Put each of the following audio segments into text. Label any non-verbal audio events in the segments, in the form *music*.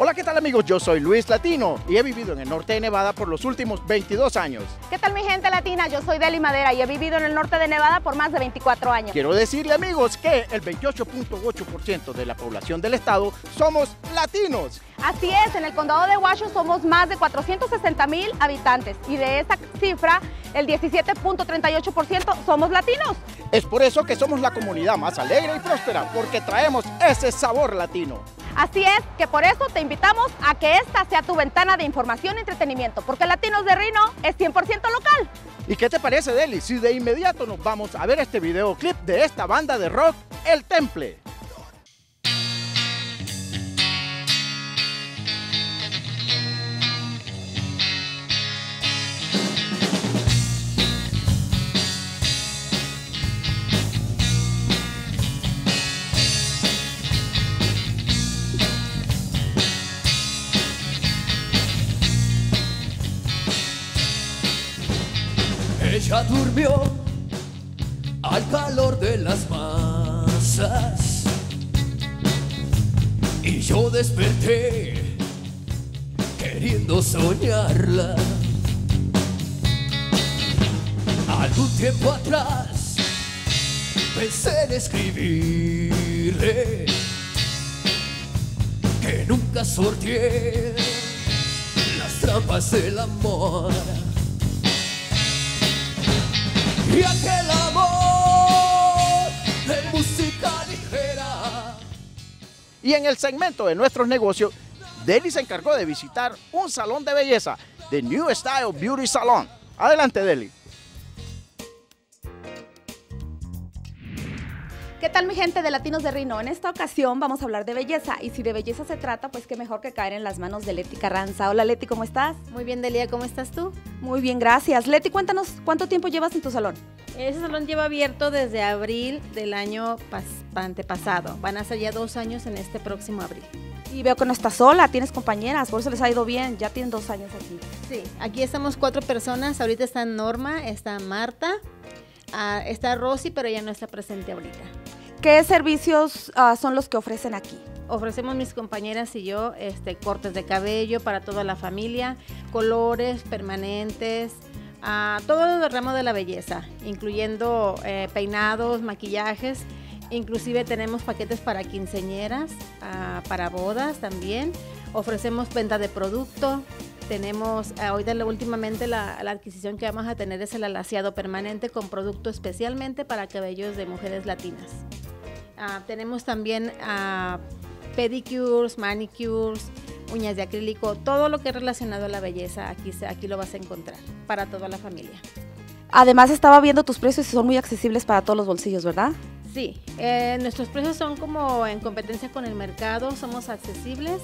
Hola, ¿qué tal amigos? Yo soy Luis Latino y he vivido en el norte de Nevada por los últimos 22 años. ¿Qué tal mi gente latina? Yo soy Deli Madera y he vivido en el norte de Nevada por más de 24 años. Quiero decirle amigos que el 28.8% de la población del estado somos latinos. Así es, en el condado de Washoe somos más de 460 mil habitantes y de esa cifra el 17.38% somos latinos. Es por eso que somos la comunidad más alegre y próspera, porque traemos ese sabor latino. Así es, que por eso te invitamos a que esta sea tu ventana de información y entretenimiento, porque Latinos de Rino es 100% local. ¿Y qué te parece, Deli? Si de inmediato nos vamos a ver este videoclip de esta banda de rock, El Temple. Ella durmió al calor de las masas y yo desperté queriendo soñarla. Algún tiempo atrás pensé en escribirle que nunca sorteé las trampas del amor. Y aquel amor de música ligera. Y en el segmento de nuestros negocios, Deli se encargó de visitar un salón de belleza, The New Style Beauty Salon. Adelante, Deli. ¿Qué tal mi gente de Latinos de Rino? En esta ocasión vamos a hablar de belleza y si de belleza se trata, pues qué mejor que caer en las manos de Leti Carranza. Hola Leti, ¿cómo estás? Muy bien, Delia, ¿cómo estás tú? Muy bien, gracias. Leti, cuéntanos cuánto tiempo llevas en tu salón. Ese salón lleva abierto desde abril del año pas antepasado. Van a ser ya dos años en este próximo abril. Y veo que no estás sola, tienes compañeras, por eso les ha ido bien, ya tienen dos años aquí. Sí, aquí estamos cuatro personas. Ahorita está Norma, está Marta, ah, está Rosy, pero ella no está presente ahorita. ¿Qué servicios ah, son los que ofrecen aquí? Ofrecemos mis compañeras y yo este, cortes de cabello para toda la familia, colores permanentes, ah, todo el ramo de la belleza, incluyendo eh, peinados, maquillajes. Inclusive tenemos paquetes para quinceñeras, ah, para bodas también. Ofrecemos venta de producto. Tenemos, ah, ahorita últimamente la, la adquisición que vamos a tener es el alaciado permanente con producto especialmente para cabellos de mujeres latinas. Ah, tenemos también ah, pedicures, manicures, uñas de acrílico, todo lo que es relacionado a la belleza, aquí, aquí lo vas a encontrar para toda la familia. Además estaba viendo tus precios y son muy accesibles para todos los bolsillos, ¿verdad? Sí, eh, nuestros precios son como en competencia con el mercado, somos accesibles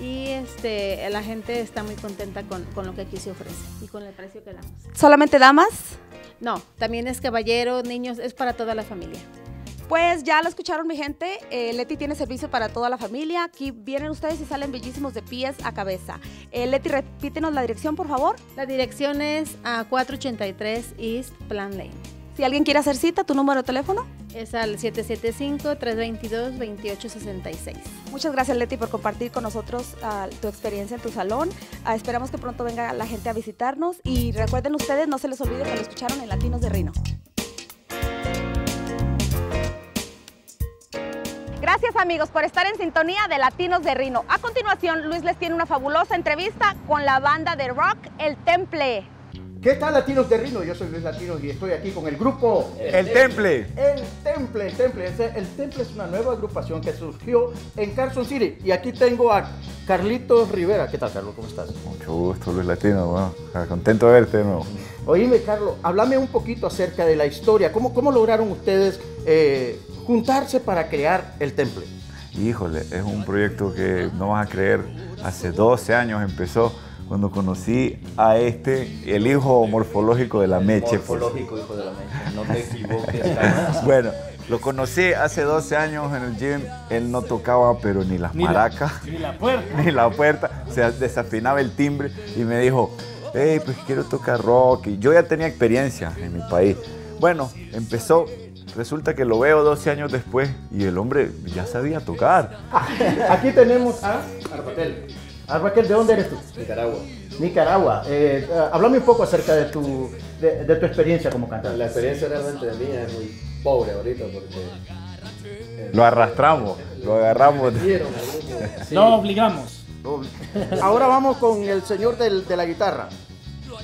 y este, la gente está muy contenta con, con lo que aquí se ofrece y con el precio que damos. ¿Solamente damas? No, también es caballero, niños, es para toda la familia. Pues ya lo escucharon mi gente, eh, Leti tiene servicio para toda la familia, aquí vienen ustedes y salen bellísimos de pies a cabeza. Eh, Leti, repítenos la dirección por favor. La dirección es a 483 East Plan Lane. Si alguien quiere hacer cita, tu número de teléfono. Es al 775-322-2866. Muchas gracias Leti por compartir con nosotros ah, tu experiencia en tu salón. Ah, esperamos que pronto venga la gente a visitarnos y recuerden ustedes, no se les olvide que lo escucharon en Latinos de Rino. Gracias amigos por estar en sintonía de Latinos de Rino. A continuación, Luis les tiene una fabulosa entrevista con la banda de rock El Temple. ¿Qué tal latinos de Rino? Yo soy Luis Latino y estoy aquí con el grupo El Temple. El Temple, el Temple. El Temple es una nueva agrupación que surgió en Carson City. Y aquí tengo a Carlitos Rivera. ¿Qué tal, Carlos? ¿Cómo estás? Mucho gusto, Luis Latino. Bueno, ah, contento de verte de nuevo. Oíme, Carlos, háblame un poquito acerca de la historia. ¿Cómo, cómo lograron ustedes eh, juntarse para crear el Temple? Híjole, es un proyecto que no vas a creer, hace 12 años empezó cuando conocí a este, el hijo morfológico de la Meche. pues. Morfológico, hijo de la mecha. No te equivoques. *laughs* jamás. Bueno, lo conocí hace 12 años en el gym. Él no tocaba, pero ni las maracas, Ni la puerta. *laughs* ni la puerta. Se desafinaba el timbre y me dijo, hey, pues quiero tocar rock. Y yo ya tenía experiencia en mi país. Bueno, empezó resulta que lo veo 12 años después y el hombre ya sabía tocar. Aquí tenemos a Arbaquel. Arbaquel, ¿de dónde eres tú? Nicaragua. Nicaragua. Eh, eh, háblame un poco acerca de tu, de, de tu experiencia como cantante. La experiencia realmente de mía es muy pobre ahorita porque Lo arrastramos, lo agarramos. *laughs* Lo obligamos. Ahora vamos con el señor del- de la guitarra.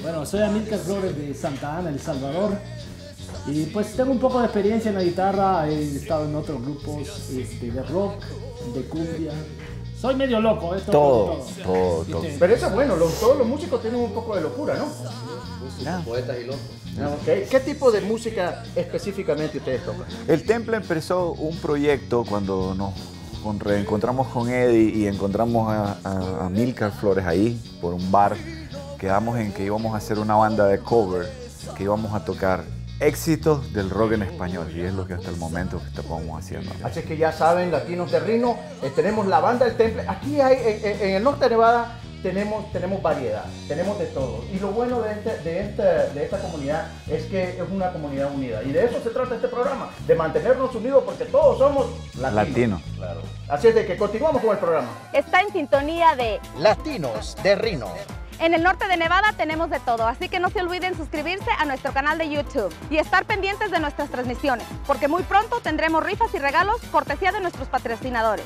Bueno, soy Amílcar Flores de Santa Ana, El Salvador. Y pues tengo un poco de experiencia en la guitarra. He estado en otros grupos este, de rock, de cumbia. Soy medio loco, ¿eh? Todo, todo, todo. Pero eso es bueno, los- todos los músicos tienen un poco de locura, ¿no? Músicos, poetas y locos. Ok. ¿Qué tipo de música específicamente ustedes tocan? El Temple empezó un proyecto cuando nos con- reencontramos con Eddie y encontramos a, a, a Milcar Flores ahí por un bar. Quedamos en que íbamos a hacer una banda de cover, que íbamos a tocar éxitos del rock en español y es lo que hasta el momento que estamos haciendo. Así que ya saben, latinos de Rino, eh, tenemos la banda del Temple. Aquí hay, en, en- en el norte de Nevada, tenemos, tenemos variedad, tenemos de todo. Y lo bueno de, este- de, esta, de esta comunidad es que es una comunidad unida. Y de eso se trata este programa, de mantenernos unidos porque todos somos latinos. Latino. Así es de que continuamos con el programa. Está en sintonía de Latinos de Rino. En el norte de Nevada tenemos de todo, así que no se olviden suscribirse a nuestro canal de YouTube y estar pendientes de nuestras transmisiones, porque muy pronto tendremos rifas y regalos cortesía de nuestros patrocinadores.